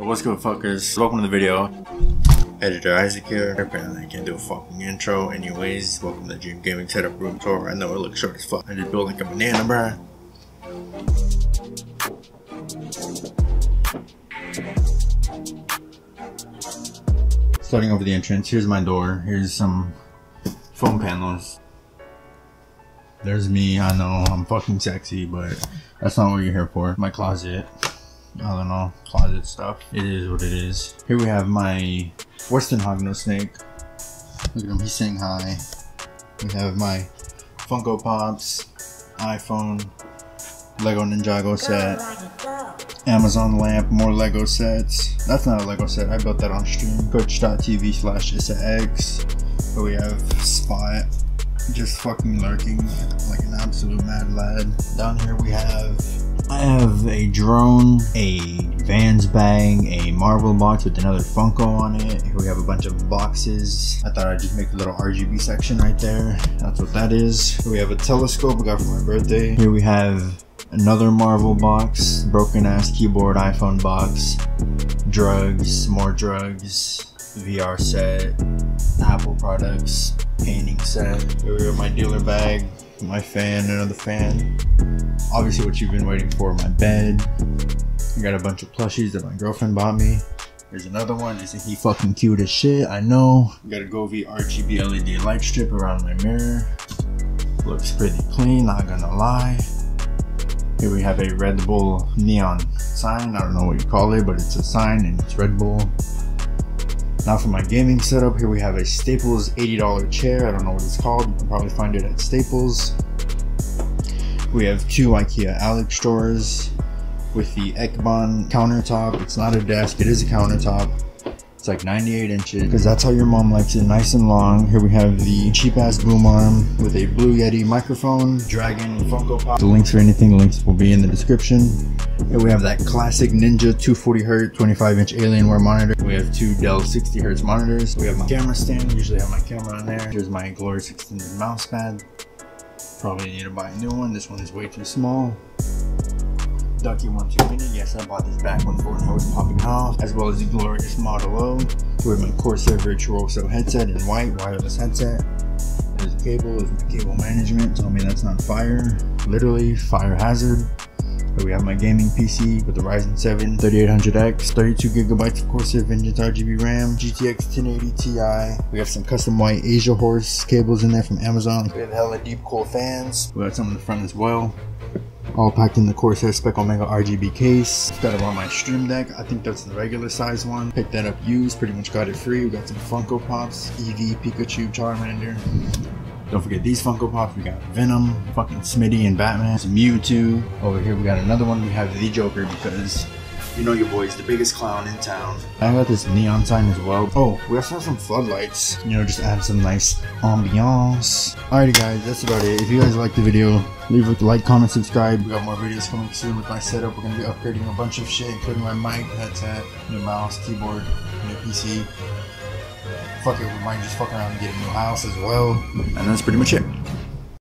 What's good, fuckers? Welcome to the video. Editor Isaac here. Apparently, I can't do a fucking intro. Anyways, welcome to the Dream Gaming Setup Room Tour. I know it looks short as fuck. I just built like a banana, bruh. Starting over the entrance, here's my door. Here's some foam panels. There's me. I know I'm fucking sexy, but that's not what you're here for. My closet. I don't know, closet stuff. It is what it is. Here we have my Western Hognose snake. Look at him, he's saying hi. We have my Funko Pops, iPhone, Lego Ninjago set, Amazon lamp, more Lego sets. That's not a Lego set, I built that on stream. Twitch.tv slash X. But we have Spot, just fucking lurking like an absolute mad lad. Down here we have I have a drone, a Vans bag, a Marvel box with another Funko on it. Here we have a bunch of boxes. I thought I'd just make a little RGB section right there. That's what that is. Here we have a telescope I got for my birthday. Here we have another Marvel box, broken ass keyboard iPhone box, drugs, more drugs, VR set, Apple products, painting set. Here we have my dealer bag, my fan, another fan. Obviously what you've been waiting for, my bed. I got a bunch of plushies that my girlfriend bought me. There's another one. Isn't he fucking cute as shit? I know. Got a Govee RGB LED light strip around my mirror. Looks pretty clean, not gonna lie. Here we have a Red Bull neon sign. I don't know what you call it, but it's a sign and it's Red Bull. Now for my gaming setup, here we have a Staples $80 chair. I don't know what it's called. You can probably find it at Staples. We have two IKEA Alex drawers with the Ekbacken countertop. It's not a desk, it is a countertop. It's like 98 inches because that's how your mom likes it, nice and long. Here we have the cheap ass boom arm with a Blue Yeti microphone, Dragon Funko Pop. The links for anything links will be in the description. Here we have that classic Ninja 240Hz 25 inch Alienware monitor. We have two Dell 60Hz monitors. We have my camera stand, usually have my camera on there. Here's my Glorious extended mouse pad. Probably need to buy a new one. This one is way too small. Ducky 1 2 Mini. Yes, I bought this back one when Fortnite was popping off, as well as the glorious Model O. With my Corsair Virtuoso headset in white, wireless headset. There's a cable, there's cable management. Tell me that's not fire. Literally, fire hazard. We have my gaming PC with the Ryzen 7 3800X, 32 gigabytes of Corsair Vengeance RGB RAM, GTX 1080 Ti. We have some custom white Asia Horse cables in there from Amazon. We have hella DeepCool fans. We got some in the front as well all packed in the Corsair Spec Omega RGB case. Got it on my Stream Deck. I think that's the regular size one. Picked that up used, pretty much got it free. We got some Funko Pops, Eevee, Pikachu, Charmander. Don't forget these Funko Pops. We got Venom, fucking Smitty and Batman, some Mewtwo. Over here we got another one. We have the Joker because you know your boy's the biggest clown in town. I got this neon sign as well. Oh, we also have some floodlights. You know, just add some nice ambiance. Alrighty guys, that's about it. If you guys liked the video, leave a like, comment, subscribe. We got more videos coming soon with my setup. We're gonna be upgrading a bunch of shit, including my mic, headset, new mouse, keyboard, new PC. Fuck it, we might just fuck around and get a new house as well. And that's pretty much it.